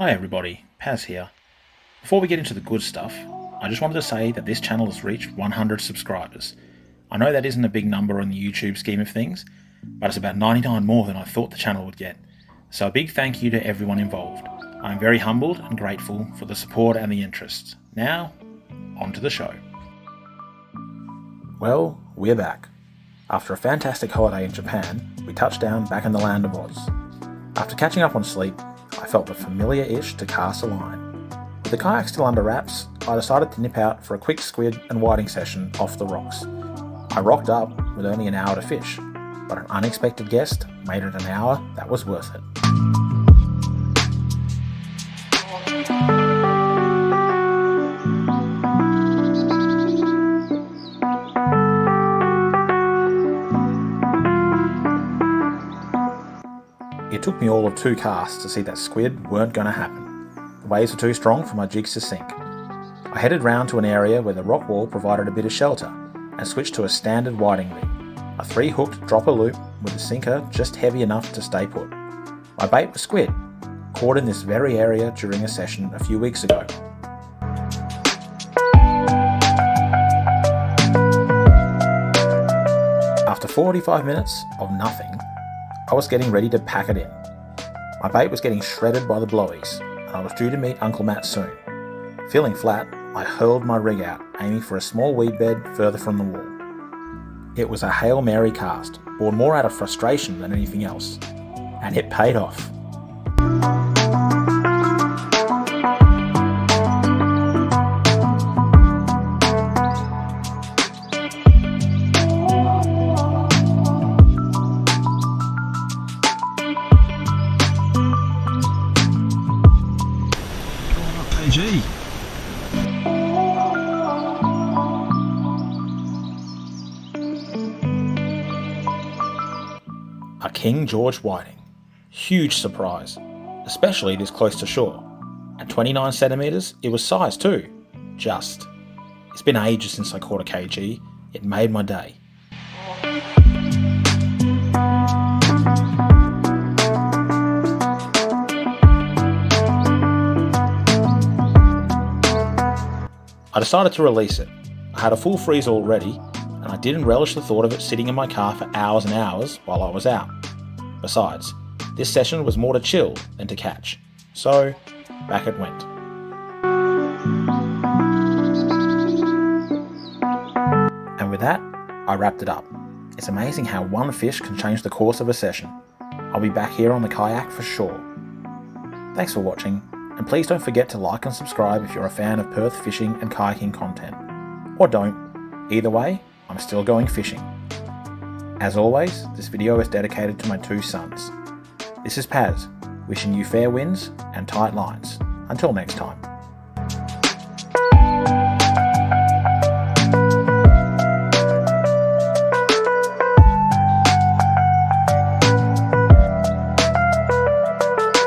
Hi everybody, Paz here. Before we get into the good stuff, I just wanted to say that this channel has reached 100 subscribers. I know that isn't a big number on the YouTube scheme of things, but it's about 99 more than I thought the channel would get. So a big thank you to everyone involved. I am very humbled and grateful for the support and the interest. Now, on to the show. Well, we're back. After a fantastic holiday in Japan, we touched down back in the land of Oz. After catching up on sleep, I felt the familiar itch to cast a line. With the kayak still under wraps, I decided to nip out for a quick squid and whiting session off the rocks. I rocked up with only an hour to fish, but an unexpected guest made it an hour that was worth it. It took me all of two casts to see that squid weren't going to happen. The waves were too strong for my jigs to sink. I headed round to an area where the rock wall provided a bit of shelter and switched to a standard whiting rig, a three hooked dropper loop with a sinker just heavy enough to stay put. My bait was squid, caught in this very area during a session a few weeks ago. After 45 minutes of nothing, I was getting ready to pack it in. My bait was getting shredded by the blowies, and I was due to meet Uncle Matt soon. Feeling flat, I hurled my rig out, aiming for a small weed bed further from the wall. It was a Hail Mary cast, born more out of frustration than anything else, and it paid off. A King George Whiting. Huge surprise, especially this close to shore. At 29 centimetres, it was size too. Just. It's been ages since I caught a KG. It made my day. I decided to release it. I had a full freeze already, I didn't relish the thought of it sitting in my car for hours and hours while I was out. Besides, this session was more to chill than to catch, so back it went. And with that, I wrapped it up. It's amazing how one fish can change the course of a session. I'll be back here on the kayak for sure. Thanks for watching, and please don't forget to like and subscribe if you're a fan of Perth fishing and kayaking content. Or don't. Either way, I'm still going fishing. As always, this video is dedicated to my two sons. This is Paz, wishing you fair winds and tight lines. Until next time.